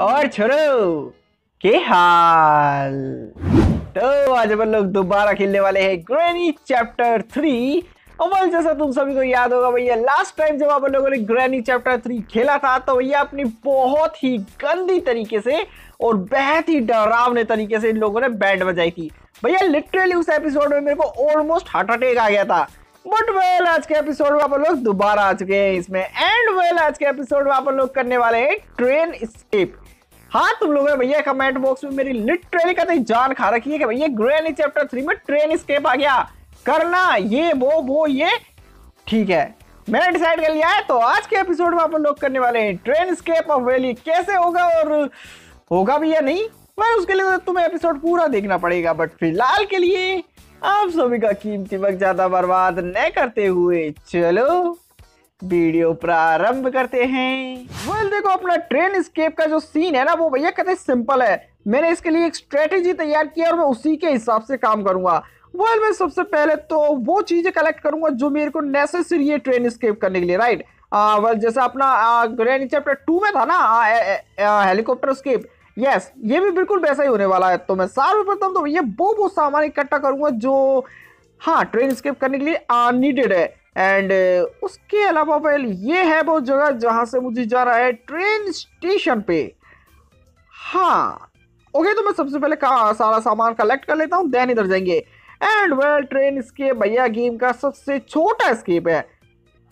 और छोरो के हाल? तो आज अपन लोग दोबारा खेलने वाले हैं ग्रैनी चैप्टर थ्री अव्वल जैसा तुम सभी को याद होगा भैया लास्ट टाइम जब अपन लोगों ने ग्रैनी चैप्टर थ्री खेला था तो भैया अपनी बहुत ही गंदी तरीके से और बहुत ही डरावने तरीके से इन लोगों ने बैंड बजाई थी। भैया लिटरली उस एपिसोड में मेरे को ऑलमोस्ट हार्ट अटैक आ गया था। बट वेल आज के एपिसोड में आप लोग दोबारा आ चुके हैं इसमें। एंड वेल आज के एपिसोड में आप लोग करने वाले हैं ट्रेन स्केप हाँ तुम लोगों ने भैया कमेंट बॉक्स में मेरी लिटरली कहते जान खा रखी है कि भैया ग्रैनी चैप्टर थ्री में ट्रेन स्केप आ गया। करना ये, वो वो, ये। ठीक है, मैंने डिसाइड कर लिया है तो आज के एपिसोड में अपन लोग करने वाले हैं ट्रेन स्केप ऑफ़ वैली कैसे होगा और होगा भी या नहीं भाई उसके लिए तो तुम्हें एपिसोड पूरा देखना पड़ेगा बट फ़िलहाल के लिए आप सभी का कीमती वक्त ज़्यादा बर्बाद न करते हुए चलो वीडियो प्रारंभ करते हैं। वेल देखो अपना ट्रेन स्केप का जो सीन है ना वो भैया कहते सिंपल है। मैंने इसके लिए एक स्ट्रेटेजी तैयार की और मैं उसी के हिसाब से काम करूँगा। वेल well, मैं सबसे पहले तो वो चीज़ें कलेक्ट करूँगा जो मेरे को नेसेसरी है ट्रेन स्केप करने के लिए राइट वेल जैसे अपना ग्रैंड चैप्टर टू में था ना हेलीकॉप्टर स्केप यस ये भी बिल्कुल वैसा ही होने वाला है। तो मैं सर्वप्रथम तो ये वो वो सामान इकट्ठा करूँगा जो हाँ ट्रेन स्केप करने के लिए नीडेड है। एंड उसके अलावा वेल ये है वो जगह जहाँ से मुझे जा रहा है ट्रेन स्टेशन पे। हाँ ओके तो मैं सबसे पहले का सारा सामान कलेक्ट कर लेता हूँ देन इधर जाएँगे। एंड वेल ट्रेन स्केप भैया गेम का सबसे छोटा स्केप है।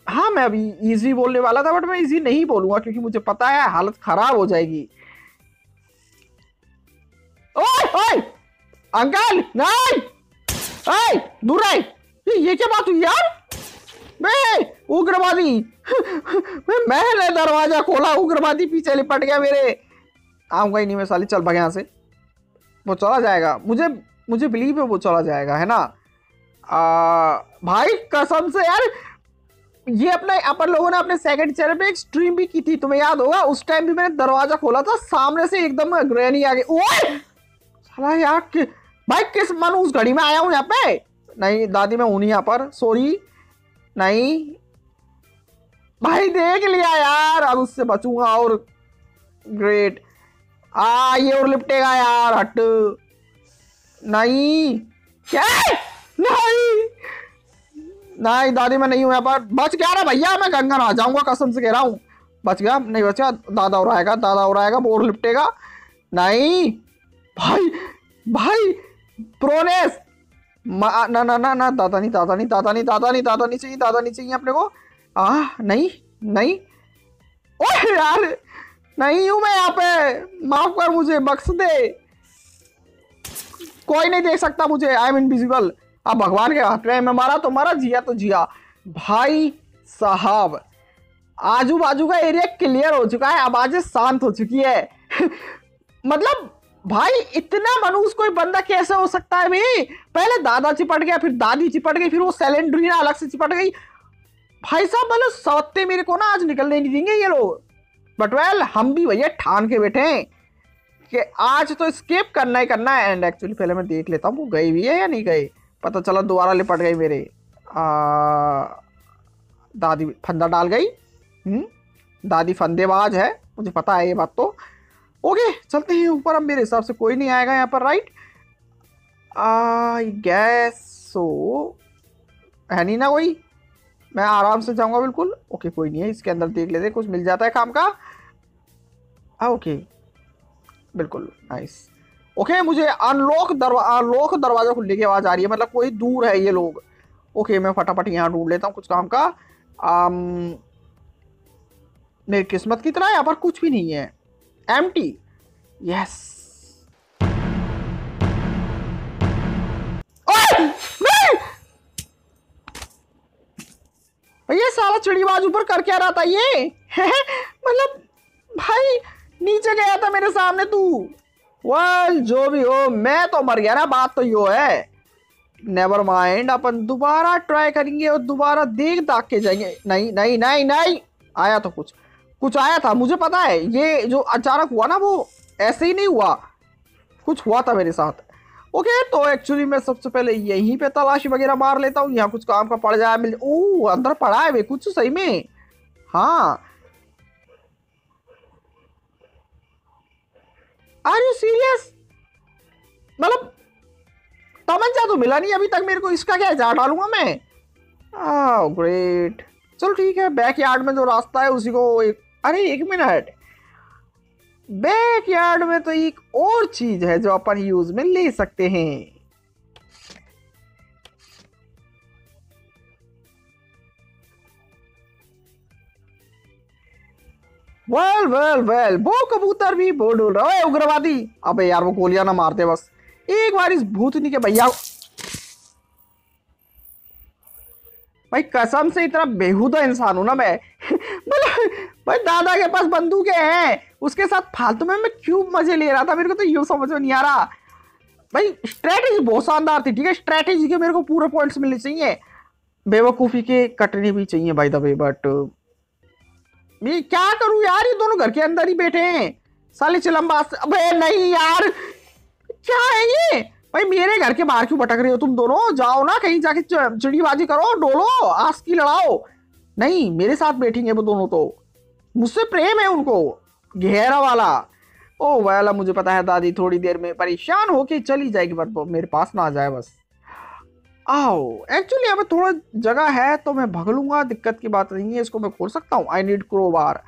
हाँ मैं अभी इजी बोलने वाला था बट मैं इजी नहीं बोलूँगा क्योंकि मुझे पता है हालत खराब हो जाएगी। ओए ओए अंकल नहीं दूर ये, क्या बात हुई यार? उग्रवादी। मैंने दरवाज़ा खोला उग्रवादी पीछे लिपट गया मेरे। आऊँगा ही नहीं मैं साली चल भाग यहाँ से। वो चला जाएगा। मुझे मुझे बिलीव है वो चला जाएगा है ना? आ, भाई कसम से यार ये अपने अपन लोगों ने अपने सेकंड चैनल पे एक स्ट्रीम भी की थी तुम्हें याद होगा? उस टाइम भी मैंने दरवाज़ा खोला था सामने से एकदम ग्रैनी आ गई। ओए! साला यार कि, भाई किस मन उस घड़ी में आया हूँ यहाँ पे? नहीं दादी मैं हूँ नहीं यहाँ पर सॉरी नहीं भाई देख लिया यार, अब उससे बचूँगा और ग्रेट आ, ये और लिपटेगा यार, हट। नहीं। क्या? नहीं। नहीं, दादी मैं नहीं हूँ यहाँ पर। बच गया ना भैया, मैं गंगा ना जाऊँगा, कसम से कह रहा हूँ। बच गया, नहीं बच गया, दादा और आएगा, दादा और आएगा बोर लिपटेगा। नहीं। भाई भाई, प्रोनेस। ना ना ना ना दादा नहीं दादा नहीं दादा नहीं दादा नहीं दादा नहीं चाहिए, दादा नहीं चाहिए अपने को। आ नहीं नहीं। ओह, यार, नहीं हूँ मैं यहाँ पे। माफ़ कर मुझे, बख्श दे। कोई नहीं देख सकता मुझे आई एम इनविजिबल अब भगवान के हाथ में मैं मारा तो मारा, जिया तो जिया। भाई साहब आजू बाजू का एरिया क्लियर हो चुका है आवाज़ें शांत हो चुकी है। मतलब भाई, इतना मनुष्य कोई बंदा कैसे हो सकता है भाई? पहले दादा चिपट गया, फिर दादी चिपट गई, फिर वो सैलेंड्रीना अलग से चिपट गई। भाई साहब मतलब सौते मेरे को ना आज निकलने नहीं देंगे ये लोग। बट वेल हम भी भैया ठान के बैठे हैं कि आज तो स्केप करना ही करना है। एंड एक्चुअली पहले मैं देख लेता हूँ वो गई भी है या नहीं गई? पता चला दोबारा लिपट गई मेरे। आ, दादी फंदा डाल गई। हुँ? दादी फंदेबाज है मुझे पता है ये बात तो। ओके चलते हैं ऊपर अब मेरे हिसाब से कोई नहीं आएगा यहाँ पर राइट आई गैस सो है नहीं ना कोई? मैं आराम से जाऊँगा बिल्कुल। ओके कोई नहीं है इसके अंदर देख लेते कुछ मिल जाता है काम का। हाँ ओके बिल्कुल नाइस ओके मुझे अनलॉक दरवा अनलॉक दरवाज़ा खुलने की आवाज़ आ रही है मतलब कोई दूर है ये लोग। ओके मैं फटाफट यहाँ ढूंढ लेता हूँ कुछ काम का। आम, मेरी किस्मत की तरह यहाँ पर कुछ भी नहीं है। एम यस ये सारा चिड़ीबाज ऊपर कर क्या रहा था ये? मतलब भाई, नीचे गया था मेरे सामने तू। वेल जो भी हो, मैं तो मर गया ना, बात तो यो है। नेवर माइंड अपन दोबारा ट्राई करेंगे और दोबारा देख दाग के जाएँगे। नहीं नहीं नहीं नहीं, आया तो कुछ। कुछ आया था, मुझे पता है, ये जो अचानक हुआ ना वो, ऐसे ही नहीं हुआ। कुछ हुआ था मेरे साथ। ओके okay, तो एक्चुअली मैं सबसे पहले यहीं पे तलाशी वगैरह मार लेता हूँ। यहाँ कुछ काम का पड़ जाए मिल ओ अंदर पड़ा है वे कुछ सही में। हाँ। आर यू सीरियस मतलब तमंचा तो मिला नहीं अभी तक मेरे को इसका क्या जा डालूँगा मैं। ग्रेट चलो ठीक है बैक यार्ड में जो रास्ता है उसी को एक अरे एक मिनट बैक यार्ड में तो एक और चीज़ है जो अपन यूज़ में ले सकते हैं। वेल वेल वेल वो कबूतर भी बोल रहा है, उग्रवादी। अबे यार, वो गोलियाँ ना मारते बस। एक बार इस भूतनी के भैया भाई, कसम से इतना बेहुदा इंसान हूँ ना मैं। मतलब भाई, दादा के पास बंदूकें हैं। उसके साथ फालतू में मैं क्यों मज़े ले रहा था? मेरे को तो यूँ समझ में नहीं आ रहा। भाई स्ट्रैटेजी बहुत शानदार थी, ठीक है? स्ट्रैटेजी के मेरे को पूरे पॉइंट्स मिलने चाहिए। बेवकूफ़ी के कटने भी चाहिए भाई दबे बट मैं क्या करूँ यार? ये दोनों घर के अंदर ही बैठे हैं। साले चिलम्बा अबे, नहीं यार। क्या है ये? भाई, मेरे घर के बाहर क्यों भटक रहे हो तुम दोनों? जाओ ना कहीं जाके चिड़ीबाजी करो, डोलो, आस की लड़ाओ। नहीं, मेरे साथ बैठेंगे वो दोनों तो। मुझसे प्रेम है उनको गहरा वाला। ओ वाला मुझे पता है दादी थोड़ी देर में परेशान होके चली जाएगी बट मेरे पास ना आ जाए बस। आओ एक्चुअली अब थोड़ा जगह है तो मैं भग लूँगा दिक्कत की बात नहीं है इसको मैं खोल सकता हूँ। आई नीड क्रोबार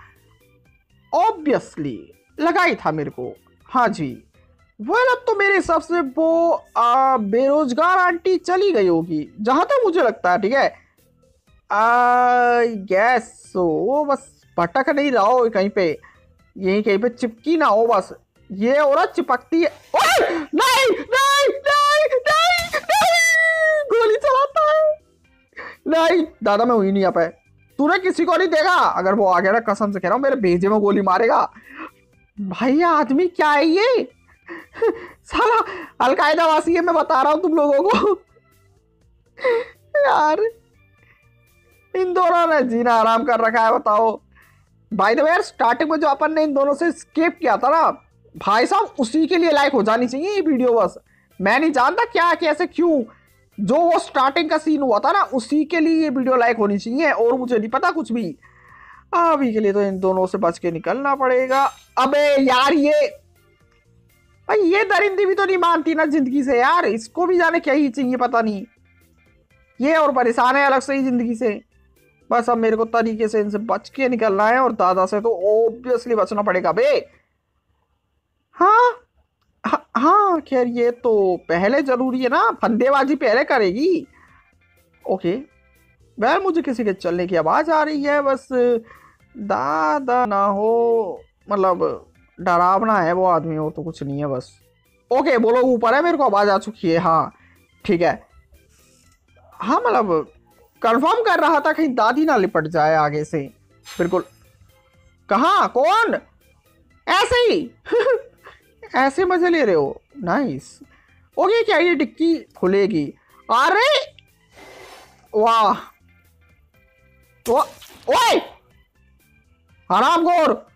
ऑब्वियसली लगाई था मेरे को। हाँ जी। वेल अब तो मेरे हिसाब से वो आ, बेरोजगार आंटी चली गई होगी जहाँ तक मुझे लगता है ठीक है? गैस सो बस भटक नहीं रहा हो कहीं पे। यहीं कहीं पे चिपकी ना हो बस। ये औरत चिपकती है। नहीं नहीं नहीं नहीं नहीं! गोली चलाता है। नहीं, दादा मैं हुई नहीं आ पाए तूने किसी को नहीं देखा? अगर वो आ गया ना, कसम से कह रहा हूँ, मेरे भेजे में गोली मारेगा। भाई, आदमी क्या है ये? साला अलकायदा वासी है, मैं बता रहा हूँ तुम लोगों को। यार इन दोनों ने जीना आराम कर रखा है, बताओ। भाई द यार स्टार्टिंग में जो अपन ने इन दोनों से स्केप किया था ना, भाई साहब, उसी के लिए लाइक हो जानी चाहिए ये वीडियो बस। मैं नहीं जानता क्या, कैसे, क्यों। जो वो स्टार्टिंग का सीन हुआ था ना, उसी के लिए ये वीडियो लाइक होनी चाहिए और मुझे नहीं पता कुछ भी। अभी के लिए तो इन दोनों से बच के निकलना पड़ेगा। अबे यार, ये भाई ये दरिंदी भी तो नहीं मानती ना ज़िंदगी से यार, इसको भी जाने क्या ही चाहिए, पता नहीं। ये और परेशान है अलग से ही ज़िंदगी से। बस अब मेरे को तरीके से इनसे बच के निकलना है और दादा से तो ऑब्वियसली बचना पड़ेगा, बे। हाँ हाँ खैर ये तो पहले ज़रूरी है ना, फंदेबाजी पहले करेगी। ओके वह मुझे किसी के चलने की आवाज़ आ रही है, बस दादा ना हो मतलब डरावना है वो आदमी, वो तो कुछ नहीं है बस। ओके बोलो, ऊपर है, मेरे को आवाज़ आ चुकी है हाँ ठीक है। हाँ मतलब कंफर्म कर रहा था कहीं दादी ना लिपट जाए आगे से। बिल्कुल। कहा? कौन? ऐसे ही। ऐसे मज़े ले रहे हो। नाइस ओके क्या, ये डिक्की खुलेगी? अरे! वाह। ओए! हराम गोर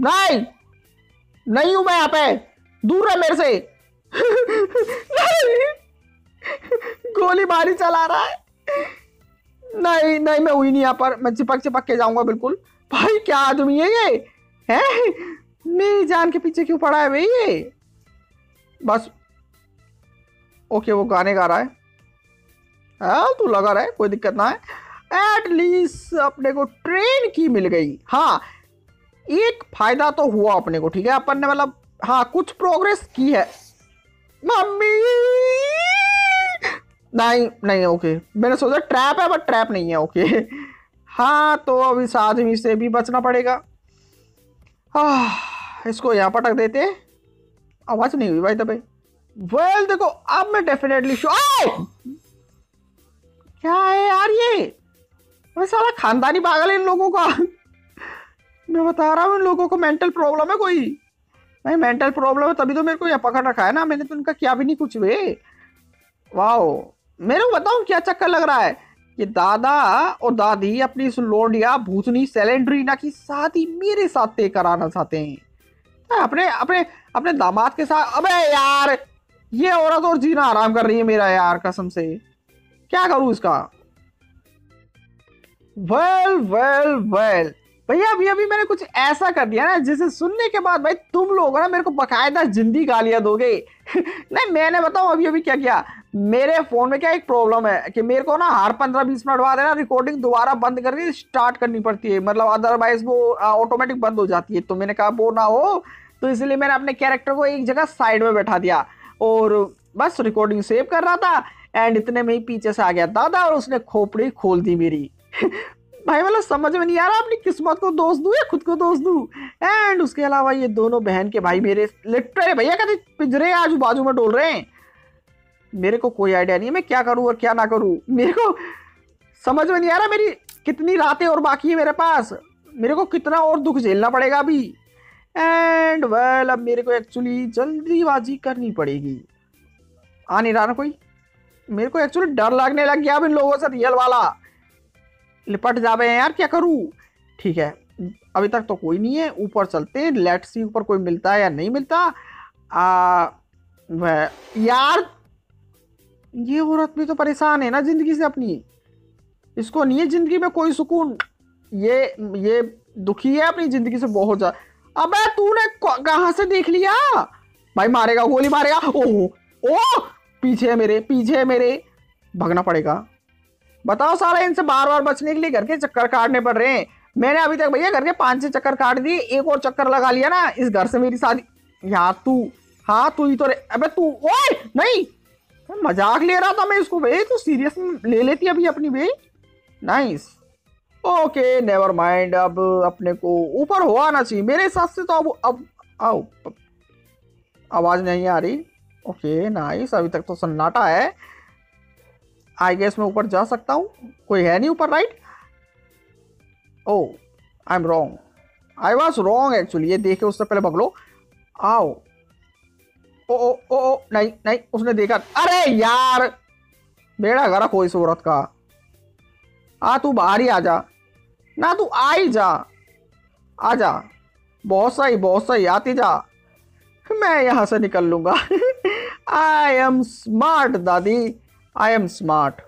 नहीं। नहीं हूँ मैं यहाँ पे। दूर रह मेरे से। गोली मारी चला रहा है। नहीं नहीं, मैं हुई नहीं यहाँ पर। मैं चिपक चिपक के जाऊँगा, बिल्कुल। भाई, क्या आदमी है ये? है? मेरी जान के पीछे क्यों पड़ा है भाई ये? बस। ओके, वो गाने गा रहा है। हाँ तू लगा रहा है, कोई दिक्कत ना है। एटलीस्ट अपने को ट्रेन की मिल गई। हाँ एक फ़ायदा तो हुआ अपने को, ठीक है? अपन ने मतलब हाँ कुछ प्रोग्रेस की है। मम्मी! नहीं नहीं ओके मैंने सोचा ट्रैप है बट ट्रैप नहीं है ओके हाँ तो अब इस आदमी से भी बचना पड़ेगा। हाँ इसको यहाँ पटक देते आवाज़ नहीं हुई भाई तब। वेल देखो, अब मैं डेफिनेटली शो क्या है यार ये? सारा खानदानी पागल है इन लोगों का। मैं बता रहा हूँ इन लोगों को मेंटल प्रॉब्लम है कोई। भाई मेंटल प्रॉब्लम है, तभी तो मेरे को यहाँ पकड़ रखा है ना। मैंने तो इनका क्या भी नहीं कुछ वे वाह मेरे को बताऊँ क्या चक्कर लग रहा है? कि दादा और दादी अपनी इस लोडिया भूतनी सेलेंड्रीना की शादी मेरे साथ तय कराना चाहते हाँ, अपने अपने अपने दामाद के साथ अबे यार ये औरत और जीना आराम कर रही है मेरा यार कसम से। क्या करूँ इसका? वेल वेल वेल भैया, अभी अभी मैंने कुछ ऐसा कर दिया ना, जिसे सुनने के बाद भाई तुम लोग ना मेरे को बकायदा जिंदी गालियाँ दोगे। नहीं, मैंने बताऊँ अभी अभी क्या किया? मेरे फ़ोन में क्या एक प्रॉब्लम है कि मेरे को ना हर पंद्रह बीस मिनट बाद है ना रिकॉर्डिंग दोबारा बंद करके स्टार्ट करनी पड़ती है। मतलब अदरवाइज़ वो ऑटोमेटिक बंद हो जाती है। तो मैंने कहा, वो ना हो। तो इसलिए मैंने अपने कैरेक्टर को एक जगह साइड में बैठा दिया। और बस रिकॉर्डिंग सेव कर रहा था। एंड इतने में ही पीछे से आ गया दादा और उसने खोपड़ी खोल दी मेरी। भाई मतलब समझ में नहीं आ रहा अपनी किस्मत को दोष दू या खुद को दोस्त दू? एंड उसके अलावा ये दोनों बहन के भाई मेरे लिटरली भैया कहते पिंजरे आजू बाजू में डोल रहे हैं? मेरे को कोई आइडिया नहीं है मैं क्या करूँ और क्या ना करूँ? मेरे को समझ में नहीं आ रहा मेरी कितनी रातें और बाकी है मेरे पास। मेरे को कितना और दुख झेलना पड़ेगा अभी? एंड वेल well, अब मेरे को एक्चुअली जल्दीबाजी करनी पड़ेगी। आ नहीं रहा ना कोई? मेरे को एक्चुअली डर लगने लग गया अब इन लोगों से रियल वाला। लिपट जावे यार क्या करूँ? ठीक है अभी तक तो कोई नहीं है ऊपर चलते हैं लेट सी ऊपर कोई मिलता है या नहीं मिलता। आ, यार ये औरत भी तो परेशान है ना ज़िंदगी से अपनी। इसको नहीं है ज़िंदगी में कोई सुकून। ये ये दुखी है अपनी ज़िंदगी से बहुत ज़्यादा अबे तूने कहाँ से देख लिया? भाई मारेगा गोली मारेगा। ओह ओ पीछे है मेरे पीछे है मेरे। भगना पड़ेगा। बताओ सारा इनसे बार बार बचने के लिए घर के चक्कर काटने पड़ रहे हैं। मैंने अभी तक भैया घर के पाँच छह चक्कर काट दिए, एक और चक्कर लगा लिया ना, इस घर से मेरी शादी यहाँ तू हाँ तू ही तो अबे तू, ओए, नहीं मज़ाक ले रहा था मैं इसको, भाई, तू सीरियस ले लेती अभी अपनी, भाई। नाइस ओके नेवर माइंड अब अपने को ऊपर हो आना चाहिए। मेरे हिसाब से तो अब अब, आओ आवाज़ नहीं आ रही। ओके नाइस अभी तक तो सन्नाटा है। आई गेस मैं ऊपर जा सकता हूँ। कोई है नहीं ऊपर right oh I am wrong I was wrong actually ये देखे उससे पहले बगलो आओ। ओ ओ ओ ओ, नहीं नहीं, उसने देखा। अरे यार! बेड़ा घर कोई सूरत का। आ, तू बाहर ही आ जा। ना, तू आ ही जा। आ जा। बहुत सही बहुत सही। आती जा। मैं यहाँ से निकल लूँगा। आई एम स्मार्ट दादी। आई एम स्मार्ट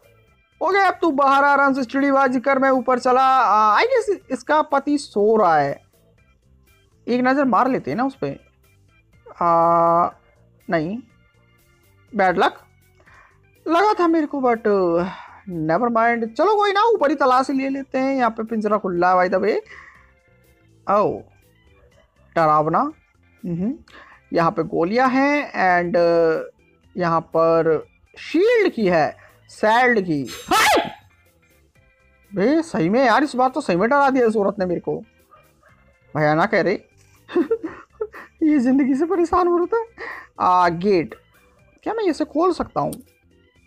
ओके अब तू बाहर आराम से चिड़ीबाजी कर, मैं ऊपर चला। आई गेस इसका पति सो रहा है। एक नज़र मार लेते हैं ना उस पर नहीं। बैड लक लगा था मेरे को बट नेवर माइंड चलो कोई ना, ऊपर ही तलाश ले लेते हैं। यहाँ पे पिंजरा खुला है भाई दबे ओ डरावना यहाँ पे गोलियाँ हैं एंड यहाँ पर शील्ड की है सैल्ड की भाई सही में यार इस बार तो सही में डरा दिया सूरत ने मेरे को भैया ना कह रही ये ज़िंदगी से परेशान हो रहा था आ, गेट क्या मैं इसे खोल सकता हूँ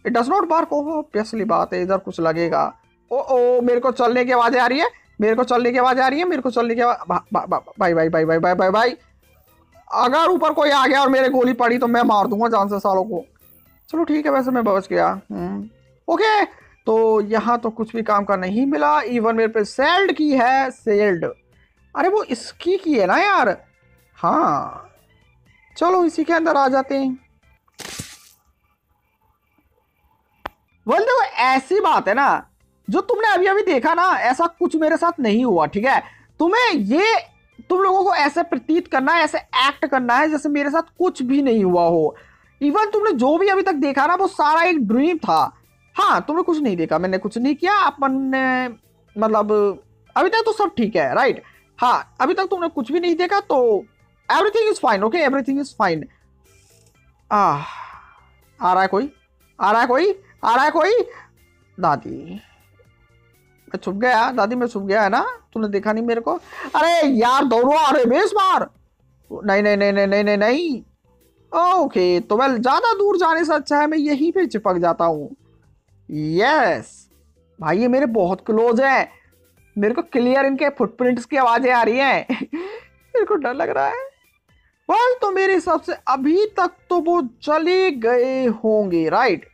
इट डज नॉट बार को पेसली बात है इधर कुछ लगेगा ओ ओ मेरे को चलने की आवाज़ें आ रही है मेरे को चलने की आवाज़ आ रही है मेरे को चलने की आवाज़ भाई भाई भाई भाई भाई भाई भाई अगर ऊपर कोई आ गया और मेरे गोली पड़ी तो मैं मार दूँगा जान से सालों को चलो ठीक है, वैसे मैं बच गया। Okay hmm. तो यहाँ तो कुछ भी काम का नहीं मिला। इवन मेरे पे सेल्ड की है सेल्ड अरे वो इसकी की है ना यार? हाँ। चलो इसी के अंदर आ जाते हैं। बोल देखो ऐसी बात है ना, जो तुमने अभी अभी देखा ना, ऐसा कुछ मेरे साथ नहीं हुआ, ठीक है? तुम्हें ये, तुम लोगों को ऐसे प्रतीत करना है, ऐसे एक्ट करना है, जैसे मेरे साथ कुछ भी नहीं हुआ हो। इवन तुमने जो भी अभी तक देखा ना, वो सारा एक ड्रीम था। हाँ तुमने कुछ नहीं देखा, मैंने कुछ नहीं किया, अपन ने मतलब अभी तक तो सब ठीक है राइट हाँ अभी तक तुमने कुछ भी नहीं देखा तो everything is fine okay everything is fine आ आ रहा है कोई? आ रहा है कोई? आ रहा है कोई? दादी। मैं छुप गया, दादी मैं छुप गया, है ना? तूने देखा नहीं मेरे को? अरे यार दौड़ो रहे बेस मार नहीं नहीं नहीं नहीं नहीं नहीं। ओके तो वेल ज़्यादा दूर जाने से अच्छा है, मैं यहीं पे चिपक जाता हूँ। यस भाई, ये मेरे बहुत क्लोज है। मेरे को क्लियर इनके फुटप्रिंट्स की आवाज़ें आ रही हैं। मेरे को डर लग रहा है। वेल तो मेरे हिसाब से अभी तक तो वो चले गए होंगे राइट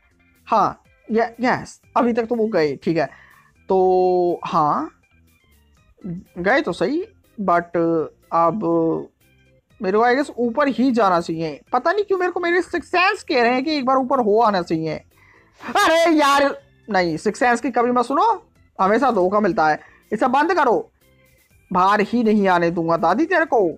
हाँ यस अभी तक तो वो गए, ठीक है। तो हाँ गए तो सही बट अब मेरे को आई ऊपर ही जाना चाहिए। पता नहीं क्यों मेरे को, मेरे सिक्स सेंस कह रहे हैं कि एक बार ऊपर हो आना चाहिए। अरे यार, नहीं सिक्स सेंस की कभी मत सुनो। हमेशा धोखा मिलता है। इसे बंद करो। बाहर ही नहीं आने दूँगा। दादी, तेरे को?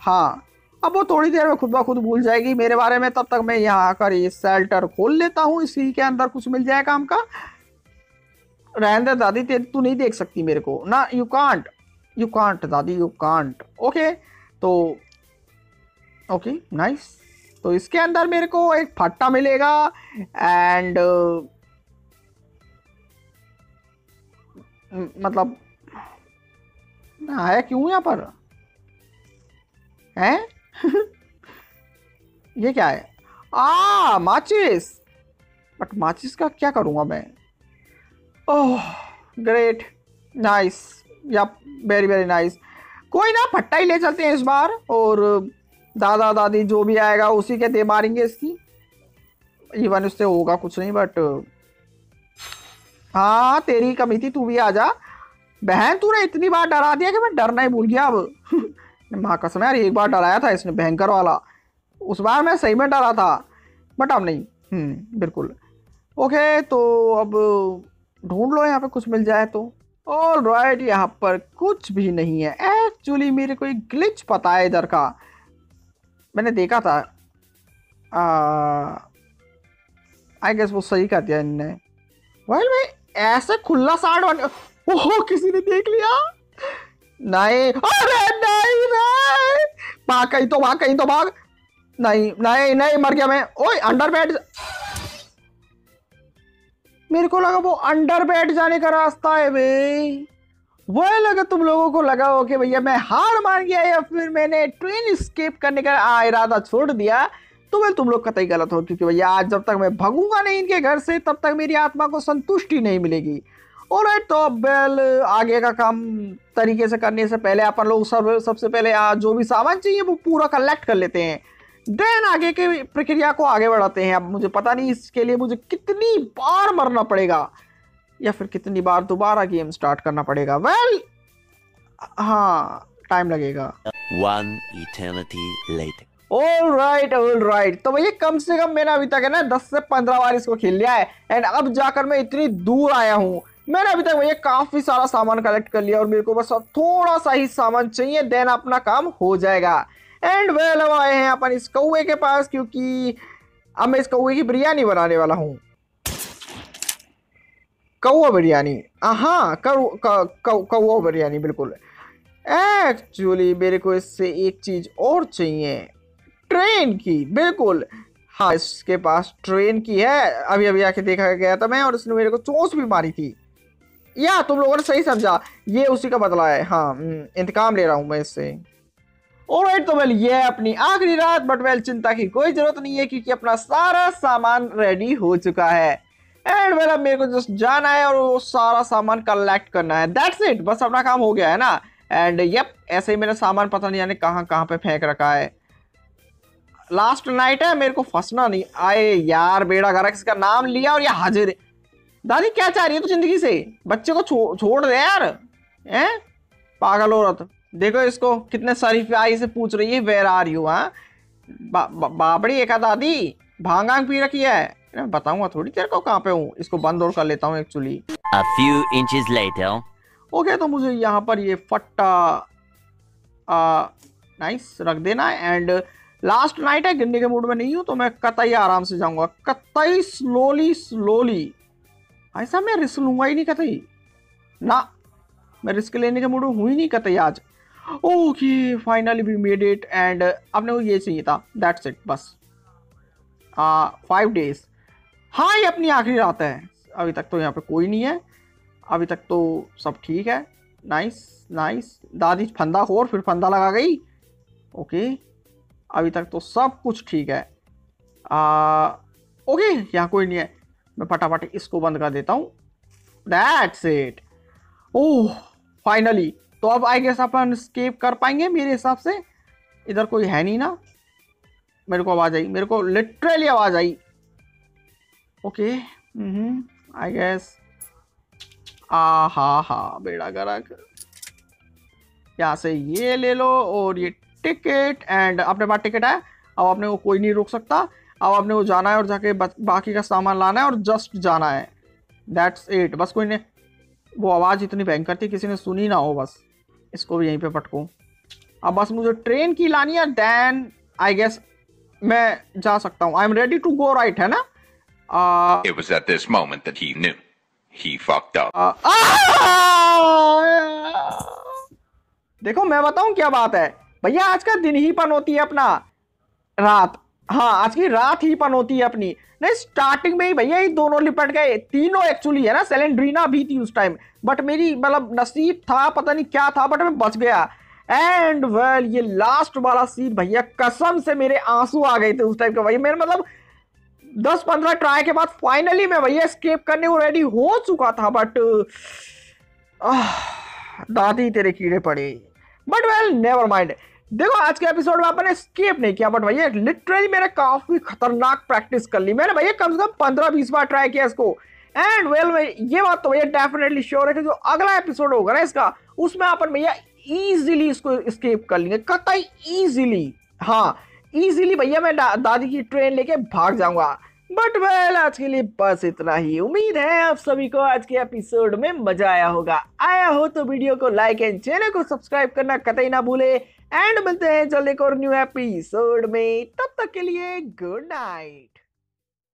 हाँ। अब वो थोड़ी देर में खुद ब खुद भूल जाएगी मेरे बारे में। तब तक मैं यहाँ आकर ये सेल्टर खोल लेता हूँ। इसी के अंदर कुछ मिल जाए काम का दे दादी तेरी तू नहीं देख सकती मेरे को। ना यू कांट यू कांट दादी यू कांट ओके तो ओके नाइस तो इसके अंदर मेरे को एक फट्टा मिलेगा एंड uh, मतलब आया क्यों यहाँ पर? हैं? ये क्या है? आ माचिस! बट माचिस का क्या करूँगा मैं? ओह ग्रेट नाइस या वेरी वेरी नाइस कोई ना फट्टा ही ले चलते हैं इस बार और दादा दादी जो भी आएगा, उसी के दे मारेंगे इसकी। इवन उससे होगा कुछ नहीं बट हाँ तेरी कमी थी, तू भी आ जा। बहन, तूने इतनी बार डरा दिया कि मैं डरना ही भूल गया अब। माँ, कसम यार, एक बार डराया था इसने, भयंकर वाला। उस बार मैं सही में डरा था बट अब नहीं। हम्म बिल्कुल। ओके तो अब ढूंढ लो, यहाँ पे कुछ मिल जाए तो। ऑल राइट यहाँ पर कुछ भी नहीं है। एक्चुअली मेरे को एक ग्लिच पता है इधर का। मैंने देखा था। आई गेस वो सही कर दिया इनने। वेल भाई ऐसे खुला साड़ बन ओह, किसी ने देख लिया? नहीं। अरे नहीं नहीं। भाग, कहीं तो भाग, कहीं तो भाग। नहीं नहीं नहीं, मर गया मैं। ओए, अंडर बेड मेरे को लगा वो अंडर बेड जाने का रास्ता है, भाई। वो अगर तुम लोगों को लगा हो कि भैया मैं हार मान गया या फिर मैंने ट्रेन स्केप करने का इरादा छोड़ दिया तो वेल तुम लोग कतई गलत हो, क्योंकि भैया आज जब तक मैं भगूँगा नहीं इनके घर से, तब तक मेरी आत्मा को संतुष्टि नहीं मिलेगी। और तो बेल आगे का काम तरीके से करने से पहले अपन लोग सब, सबसे पहले जो भी सामान चाहिए वो पूरा कलेक्ट कर लेते हैं। देन आगे के प्रक्रिया को आगे बढ़ाते हैं। अब मुझे पता नहीं इसके लिए मुझे कितनी बार मरना पड़ेगा। या फिर कितनी बार दोबारा गेम स्टार्ट करना पड़ेगा? वेल well, हाँ टाइम लगेगा। One eternity later. All right all right तो भैया कम से कम मैंने अभी तक है ना दस से पंद्रह बार इसको खेल लिया है। एंड अब जाकर मैं इतनी दूर आया हूँ। मैंने अभी तक भैया काफ़ी सारा सामान कलेक्ट कर लिया और मेरे को बस अब थोड़ा सा ही सामान चाहिए देन अपना काम हो जाएगा। एंड वेल अब आए हैं अपन इस कौए के पास क्योंकि अब मैं इस कौए की बिरयानी बनाने वाला हूँ। कौआ बिरयानी। हाँ कौआ बिरयानी बिल्कुल। एक्चुअली मेरे को इससे एक चीज़ और चाहिए। ट्रेन की बिल्कुल। हाँ इसके पास ट्रेन की है। अभी अभी आके देखा गया था मैं और इसने मेरे को चोंच भी मारी थी। या तुम लोगों ने सही समझा। ये उसी का बदला है। हाँ हम्म, इंतकाम ले रहा हूँ मैं इससे। राइट तो वेल ये अपनी आखिरी रात बट वेल चिंता की कोई ज़रूरत नहीं है क्योंकि अपना सारा सामान रेडी हो चुका है। एंड अब मेरे को जस्ट जाना है और वो सारा सामान कलेक्ट करना है। दैट्स इट बस अपना काम हो गया है ना? एंड यप ऐसे ही मेरा सामान पता नहीं यानी कहाँ कहाँ पे फेंक रखा है। लास्ट नाइट है मेरे को फंसना नहीं। आए यार बेड़ा घर इसका नाम लिया और ये हाजिर दादी क्या चाह रही है तू तो ज़िंदगी से? बच्चे को छो, छोड़ दे यार। हैं? पागल औरत। देखो इसको कितने शरीफाई से पूछ रही है वेर आर यू हाँ? बा, बा, बाबड़ी एक दादी भाँग पी रखी है। मैं बताऊँगा थोड़ी देर को कहाँ पे हूँ? इसको बंद और कर लेता हूँ actually A few inches later. Okay तो मुझे यहाँ पर ये फट्टा नाइस रख देना है एंड लास्ट नाइट है गिरने के मूड में नहीं हूँ तो मैं कतई आराम से जाऊँगा। कतई स्लोली स्लोली ऐसा मैं रिस्क लूँगा ही नहीं कतई। ना मैं रिस्क लेने के मूड में हुई नहीं कतई आज। Okay finally we made it and अपने को ये चाहिए था दैट्स इट बस। फाइव डेज़ हाँ ये अपनी आखिरी रात है। अभी तक तो यहाँ पे कोई नहीं है। अभी तक तो सब ठीक है। नाइस नाइस दादी फंदा खोर फिर फंदा लगा गई। ओके अभी तक तो सब कुछ ठीक है। आ, ओके यहाँ कोई नहीं है। मैं फटाफट इसको बंद कर देता हूँ। दैट्स इट ओह फाइनली तो अब आई गेस अपन स्केप कर पाएँगे मेरे हिसाब से। इधर कोई है नहीं ना। मेरे को आवाज़ आई। मेरे को लिटरली आवाज़ आई। ओके आई गेस आ हा हा बेड़ा गरक यहाँ से ये ले लो और ये टिकट एंड अपने पास टिकट है। अब अपने को कोई नहीं रोक सकता। अब अपने को जाना है और जाके बाकी का सामान लाना है और जस्ट जाना है। दैट्स इट बस कोई ने वो आवाज़ इतनी भयंकर थी, किसी ने सुनी ना हो बस। इसको भी यहीं पे पटकूं। अब बस मुझे ट्रेन की लानी है देन आई गेस मैं जा सकता हूँ। I am ready to go right है ना? आ, It was at this moment that he knew. He fucked up. आ, आ, देखो मैं बताऊँ क्या बात है? भैया आज का दिन ही पन होती है अपना। रात। हाँ आज की रात ही पन होती है अपनी। नहीं स्टार्टिंग में ही भैया ये दोनों लिपट गए। तीनों एक्चुअली है ना सेलेंड्रीना भी थी उस टाइम बट मेरी मतलब नसीब था पता नहीं क्या था बट मैं बच गया। एंड वेल well, ये लास्ट वाला सीन भैया कसम से मेरे आँसू आ गए थे उस टाइम के। भैया मेरे मतलब दस पंद्रह ट्राई के बाद फाइनली मैं भैया स्केप करने को रेडी हो चुका था बट दादी तेरे कीड़े पड़े। बट वेल नेवर माइंड देखो आज के एपिसोड में अपन स्केप नहीं किया बट भैया लिटरली मैंने काफ़ी खतरनाक प्रैक्टिस कर ली। मैंने भैया कम से कम पंद्रह बीस बार ट्राई किया इसको। एंड वेल well, ये बात तो भैया डेफिनेटली श्योर है कि जो अगला एपिसोड होगा ना इसका उसमें अपन भैया इजीली इसको स्केप कर लेंगे। कतई इजीली हाँ इजीली भैया मैं दा, दादी की ट्रेन लेके भाग जाऊँगा। बट वेल आज के लिए बस इतना ही। उम्मीद है आप सभी को आज के एपिसोड में मज़ा आया होगा। आया हो तो वीडियो को लाइक एंड चैनल को सब्सक्राइब करना कतई ना भूले। एंड मिलते हैं जल्द एक और न्यू एपिसोड में। तब तक के लिए गुड नाइट